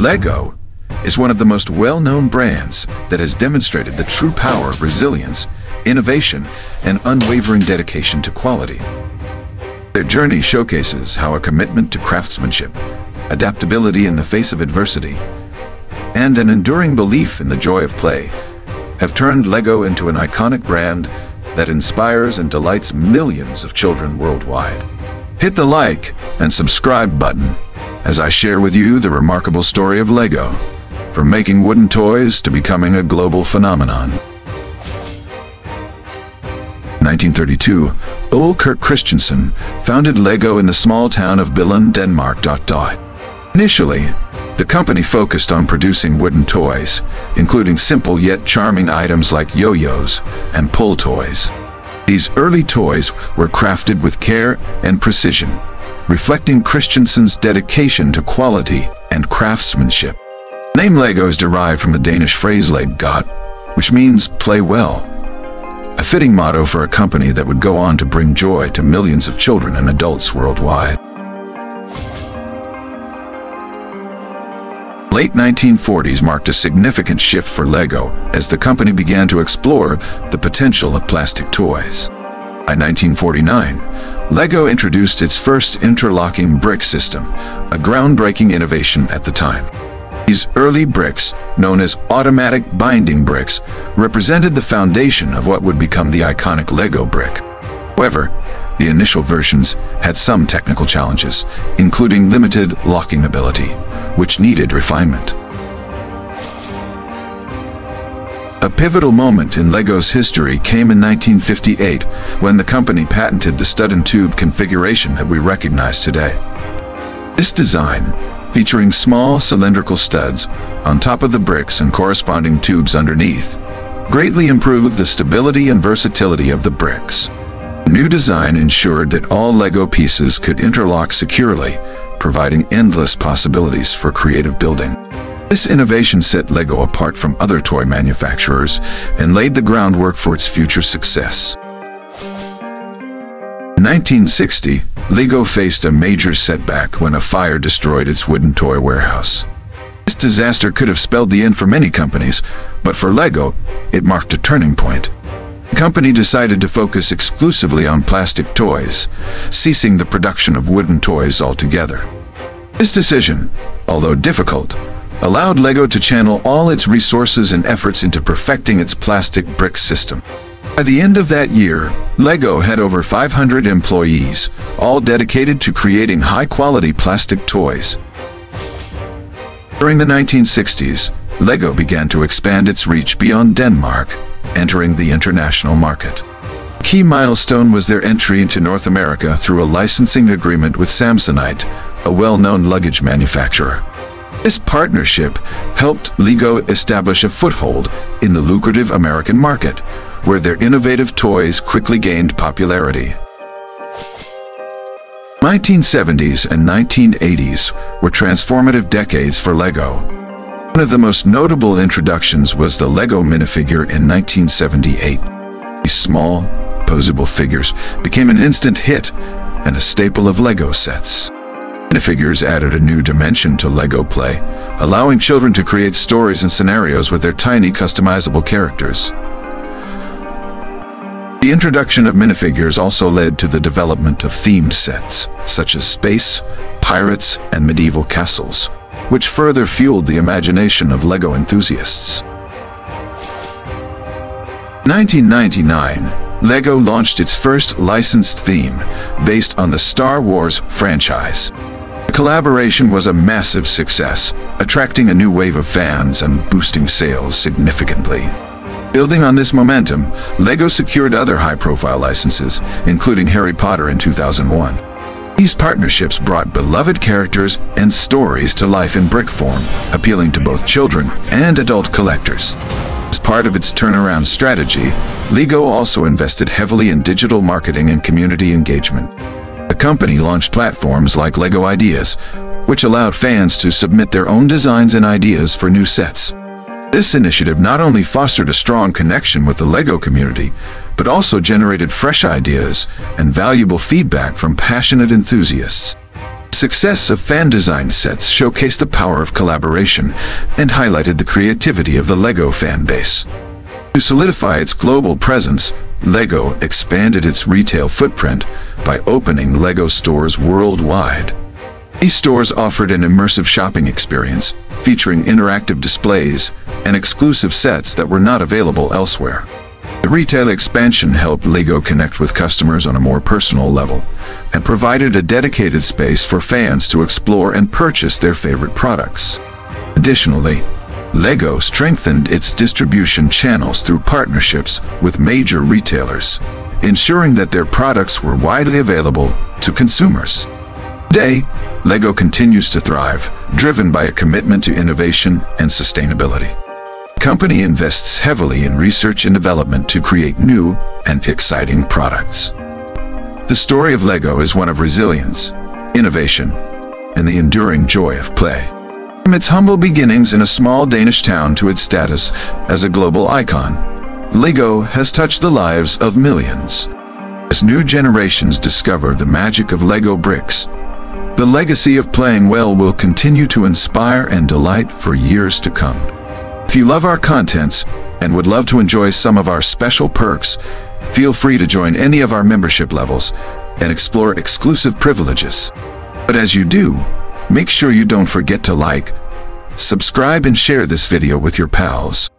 Lego is one of the most well-known brands that has demonstrated the true power of resilience, innovation, and unwavering dedication to quality. Their journey showcases how a commitment to craftsmanship, adaptability in the face of adversity, and an enduring belief in the joy of play have turned LEGO into an iconic brand that inspires and delights millions of children worldwide. Hit the like and subscribe button as I share with you the remarkable story of LEGO, from making wooden toys to becoming a global phenomenon. 1932, Ole Kirk Christiansen founded LEGO in the small town of Billund, Denmark. Initially, the company focused on producing wooden toys, including simple yet charming items like yo-yos and pull toys. These early toys were crafted with care and precision, reflecting Christiansen's dedication to quality and craftsmanship. The name Lego is derived from the Danish phrase leg godt, which means play well. A fitting motto for a company that would go on to bring joy to millions of children and adults worldwide. Late 1940s marked a significant shift for LEGO as the company began to explore the potential of plastic toys. By 1949, LEGO introduced its first interlocking brick system, a groundbreaking innovation at the time. These early bricks, known as automatic binding bricks, represented the foundation of what would become the iconic LEGO brick. However, the initial versions had some technical challenges, including limited locking ability, which needed refinement. A pivotal moment in LEGO's history came in 1958 when the company patented the stud and tube configuration that we recognize today. This design, featuring small cylindrical studs on top of the bricks and corresponding tubes underneath, greatly improved the stability and versatility of the bricks. The new design ensured that all LEGO pieces could interlock securely, providing endless possibilities for creative building. This innovation set LEGO apart from other toy manufacturers and laid the groundwork for its future success. In 1960, LEGO faced a major setback when a fire destroyed its wooden toy warehouse. This disaster could have spelled the end for many companies, but for LEGO, it marked a turning point. The company decided to focus exclusively on plastic toys, ceasing the production of wooden toys altogether. This decision, although difficult, allowed LEGO to channel all its resources and efforts into perfecting its plastic brick system. By the end of that year, LEGO had over 500 employees, all dedicated to creating high-quality plastic toys. During the 1960s, LEGO began to expand its reach beyond Denmark, entering the international market. A key milestone was their entry into North America through a licensing agreement with Samsonite, a well-known luggage manufacturer. This partnership helped LEGO establish a foothold in the lucrative American market, where their innovative toys quickly gained popularity. 1970s and 1980s were transformative decades for LEGO. One of the most notable introductions was the LEGO minifigure in 1978. These small, posable figures became an instant hit and a staple of LEGO sets. Minifigures added a new dimension to LEGO play, allowing children to create stories and scenarios with their tiny customizable characters. The introduction of minifigures also led to the development of themed sets, such as space, pirates, and medieval castles, which further fueled the imagination of LEGO enthusiasts. 1999, LEGO launched its first licensed theme, based on the Star Wars franchise. Collaboration was a massive success, attracting a new wave of fans and boosting sales significantly. Building on this momentum, LEGO secured other high-profile licenses, including Harry Potter in 2001. These partnerships brought beloved characters and stories to life in brick form, appealing to both children and adult collectors. As part of its turnaround strategy, LEGO also invested heavily in digital marketing and community engagement. The company launched platforms like LEGO Ideas, which allowed fans to submit their own designs and ideas for new sets. This initiative not only fostered a strong connection with the LEGO community, but also generated fresh ideas and valuable feedback from passionate enthusiasts. Success of fan-designed sets showcased the power of collaboration and highlighted the creativity of the LEGO fan base. To solidify its global presence, LEGO expanded its retail footprint by opening LEGO stores worldwide. These stores offered an immersive shopping experience, featuring interactive displays and exclusive sets that were not available elsewhere. The retail expansion helped LEGO connect with customers on a more personal level and provided a dedicated space for fans to explore and purchase their favorite products. Additionally, LEGO strengthened its distribution channels through partnerships with major retailers, ensuring that their products were widely available to consumers. Today, LEGO continues to thrive, driven by a commitment to innovation and sustainability. The company invests heavily in research and development to create new and exciting products. The story of LEGO is one of resilience, innovation, and the enduring joy of play. From its humble beginnings in a small Danish town to its status as a global icon, LEGO has touched the lives of millions. As new generations discover the magic of LEGO bricks, the legacy of playing well will continue to inspire and delight for years to come. If you love our contents and would love to enjoy some of our special perks, feel free to join any of our membership levels and explore exclusive privileges. But as you do, make sure you don't forget to like, subscribe and share this video with your pals.